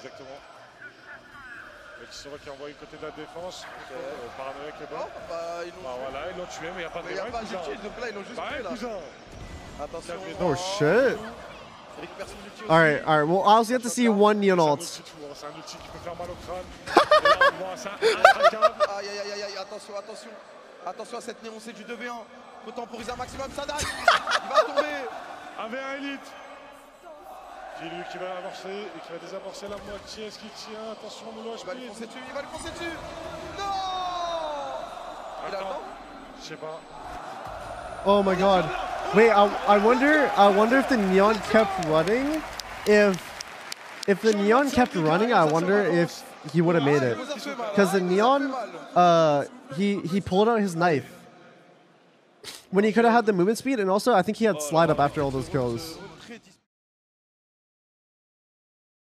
exactement. Et qui sera qui est envoyé côté de la défense. Euh, Paranoïa qui est bon. Oh, bah, ils l'ont Bah tué. voilà, ils l'ont tué, mais il n'y a pas de Mais il n'y a ouais, pas donc là, ils l'ont juste Bah tué là. cousin. Attention. Oh, shit. All right, all right. We'll also get to see one neon C'est un C'est ulti qui peut faire mal au crâne. Aïe aïe aïe aïe aïe, attention, attention. Attention à cette néon, c'est du 2v1. Faut temporiser un maximum, ça dalle. Il va tomber. Avec un élite. Qui lui qui va amorcer et qui va désamorcer la moitié. Est-ce qu'il tient Attention, Moulo Il va lui HP. foncer dessus, il va lui foncer dessus. Non Il a le temps je sais pas. Oh my god. Wait, I, I wonder I wonder if the neon kept running. If if the neon kept running, I wonder if he would have made it. Ça fait mal, Because the hein, ça fait neon uh he he pulled out his knife. When he could have had the movement speed and also I think he had slide up after all those kills.